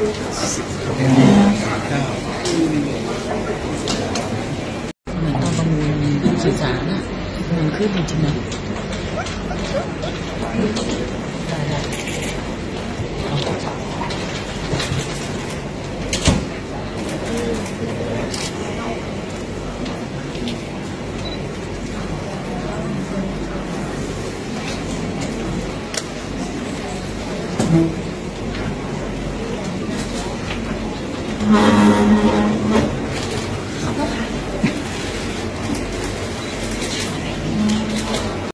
เหมือนตอนประมูลผู้สื่อสารอะมันขึ้นจริงไหม嗯。Thank you.